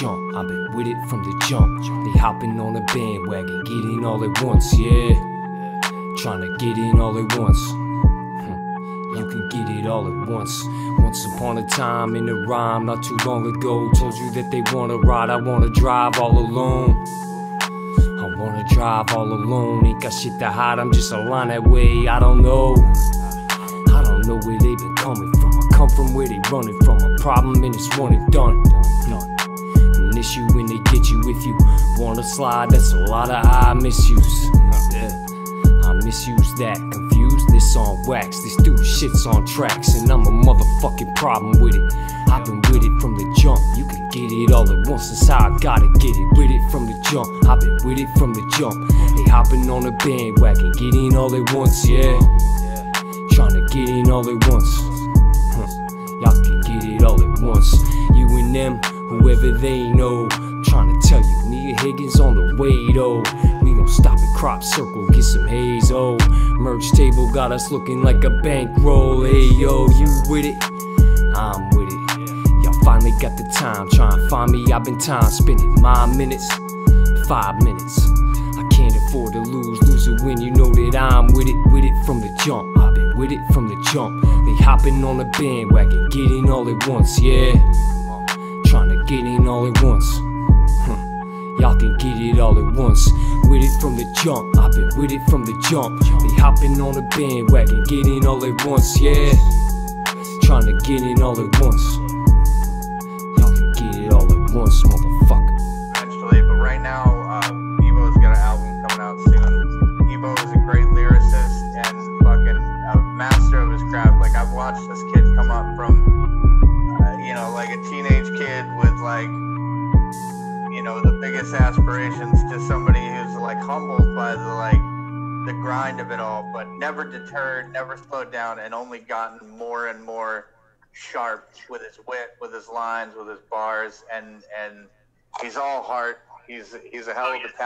jump. I've been with it from the jump. They hopping on the bandwagon, getting all at once, yeah. Trying to get in all at once. Hmm. You can get it all at once. Once upon a time in a rhyme, not too long ago, told you that they wanna ride, I wanna drive all alone. I wanna drive all alone, ain't got shit to hide, I'm just a line that way, I don't know. I don't know where they been coming from. From where they running from. A problem and it's one and done. An issue when they get you if you wanna slide. That's a lot of I misuse. I misuse that. Confused this on wax. This dude shit's on tracks, and I'm a motherfucking problem with it. I've been with it from the jump. You can get it all at once. That's how I gotta get it. With it from the jump. I've been with it from the jump. They hopping on the bandwagon, getting all at once. Yeah. Trying to get in all at once. Y'all can get it all at once. You and them, whoever they know. Trying to tell you, Nia Higgins on the way though. We gon' stop at crop circle, get some haze, oh. Merch table got us looking like a bankroll. Hey yo, you with it? I'm with it. Y'all finally got the time. Try and find me, I've been time spending my minutes. Five minutes. I can't afford to lose, lose or win. You know that I'm with it, with it from the jump. I've been with it from the jump. They hopping on the bandwagon, getting all at once, yeah. Trying to get in all at once. Y'all can get it all at once. With it from the jump, I've been with it from the jump. They hopping on the bandwagon, getting all at once, yeah. Trying to get in all at once. Y'all can get it all at once, motherfucker. eventually. But right now, uh, EEBO's got an album coming out soon. Evo is a watched this kid come up from, uh, you know, like a teenage kid with like, you know, the biggest aspirations to somebody who's like humbled by the like the grind of it all, but never deterred, never slowed down, and only gotten more and more sharp with his wit, with his lines, with his bars, and and he's all heart. He's he's a hell of a talent.